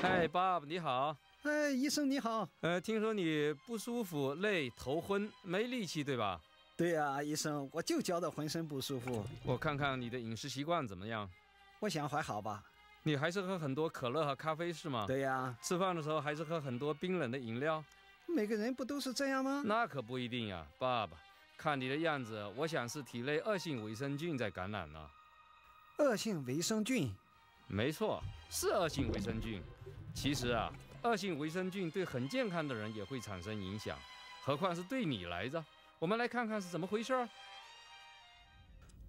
嗨，Bob，你好。哎，医生你好。呃，听说你不舒服、累、头昏、没力气，对吧？对呀，医生，我就觉得浑身不舒服。我看看你的饮食习惯怎么样？我想还好吧。你还是喝很多可乐和咖啡是吗？对呀。吃饭的时候还是喝很多冰冷的饮料？每个人不都是这样吗？那可不一定呀，爸爸。看你的样子，我想是体内恶性维生菌在感染了。恶性维生菌？没错，是恶性维生菌。其实啊，恶性维生菌对很健康的人也会产生影响，何况是对你来着？我们来看看是怎么回事儿。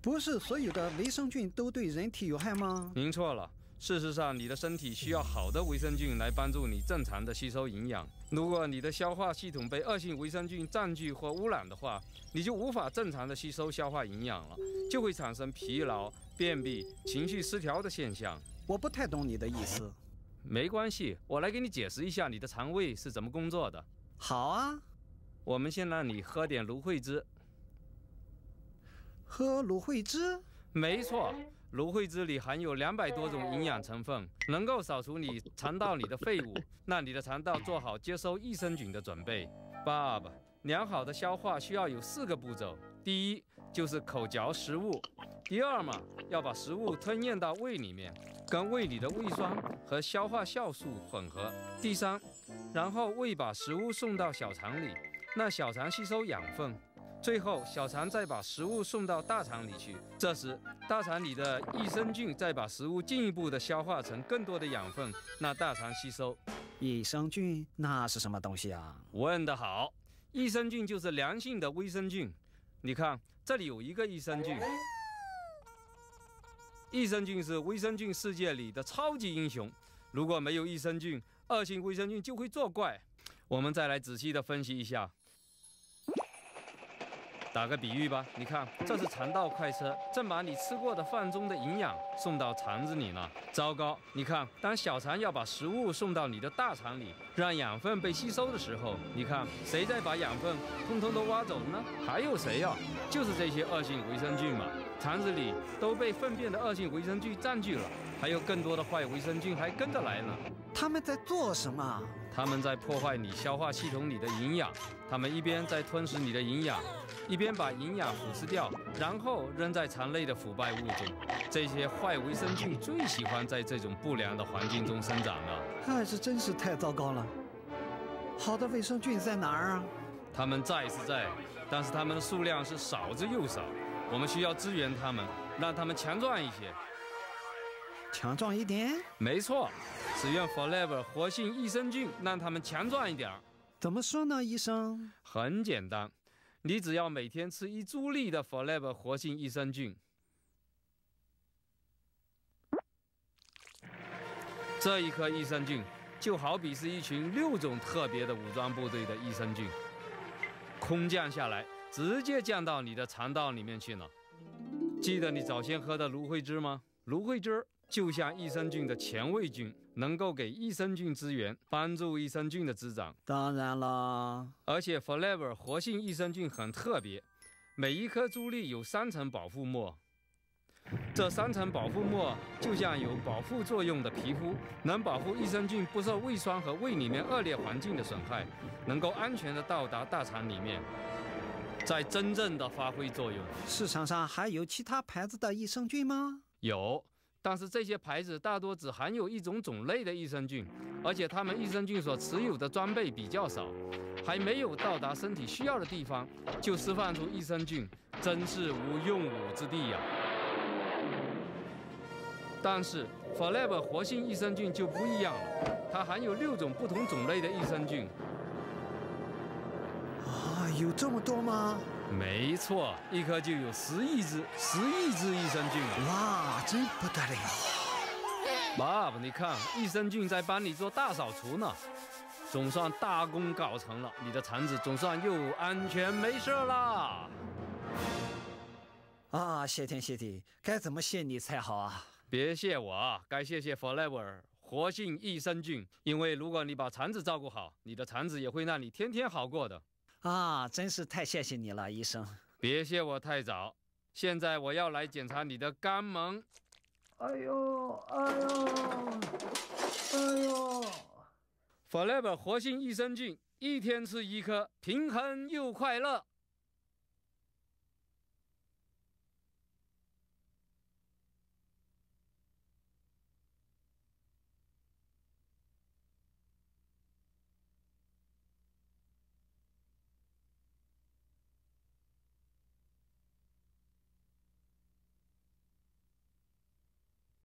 不是所有的维生菌都对人体有害吗？您错了。事实上，你的身体需要好的维生菌来帮助你正常的吸收营养。如果你的消化系统被恶性维生菌占据或污染的话，你就无法正常的吸收消化营养了，就会产生疲劳、便秘、情绪失调的现象。我不太懂你的意思。没关系，我来给你解释一下你的肠胃是怎么工作的。好啊，我们先让你喝点芦荟汁。喝芦荟汁？没错。芦荟汁里含有两百多种营养成分，能够扫除你肠道里的废物，让你的肠道做好接收益生菌的准备。爸爸，良好的消化需要有四个步骤：第一就是口嚼食物；第二嘛，要把食物吞咽到胃里面，跟胃里的胃酸和消化酵素混合；第三，然后胃把食物送到小肠里，让小肠吸收养分。最后，小肠再把食物送到大肠里去。这时，大肠里的益生菌再把食物进一步的消化成更多的养分，让大肠吸收。益生菌那是什么东西啊？问得好，益生菌就是良性的微生菌。你看，这里有一个益生菌。益生菌是微生菌世界里的超级英雄。如果没有益生菌，恶性微生菌就会作怪。我们再来仔细的分析一下。打个比喻吧，你看，这是肠道快车，正把你吃过的饭中的营养送到肠子里呢。糟糕，你看，当小肠要把食物送到你的大肠里，让养分被吸收的时候，你看谁在把养分通通都挖走呢？还有谁呀？就是这些恶性微生菌嘛。肠子里都被粪便的恶性维生菌占据了，还有更多的坏维生菌还跟着来呢。他们在做什么？他们在破坏你消化系统里的营养。他们一边在吞噬你的营养。一边把营养腐蚀掉，然后扔在肠内的腐败物质。这些坏维生菌最喜欢在这种不良的环境中生长了。哎，这真是太糟糕了。好的维生菌在哪儿啊？它们在是在，但是它们的数量是少之又少。我们需要支援他们，让他们强壮一些。强壮一点？没错，使用 Forever 活性益生菌，让他们强壮一点。怎么说呢，医生？很简单。你只要每天吃一株粒的 Forever 活性益生菌，这一颗益生菌就好比是一群六种特别的武装部队的益生菌，空降下来，直接降到你的肠道里面去了。记得你早先喝的芦荟汁吗？芦荟汁。就像益生菌的前卫菌，能够给益生菌资源，帮助益生菌的滋长。当然了，而且 Forever 活性益生菌很特别，每一颗珠粒有三层保护膜，这三层保护膜就像有保护作用的皮肤，能保护益生菌不受胃酸和胃里面恶劣环境的损害，能够安全的到达大肠里面，在真正的发挥作用。市场上还有其他牌子的益生菌吗？有。但是这些牌子大多只含有一种种类的益生菌，而且它们益生菌所持有的装备比较少，还没有到达身体需要的地方就释放出益生菌，真是无用武之地呀。但是 Forever 活性益生菌就不一样了，它含有六种不同种类的益生菌。啊，有这么多吗？没错，一颗就有十亿只，十亿只益生菌啊！哇，真不得了！爸爸，你看，益生菌在帮你做大扫除呢，总算大功告成了，你的肠子总算又安全没事啦！啊，谢天谢地，该怎么谢你才好啊？别谢我，该谢谢 Forever 活性益生菌，因为如果你把肠子照顾好，你的肠子也会让你天天好过的。啊，真是太谢谢你了，医生。别谢我太早，现在我要来检查你的肛门。哎呦哎呦哎呦，Forever 活性益生菌，一天吃一颗，平衡又快乐。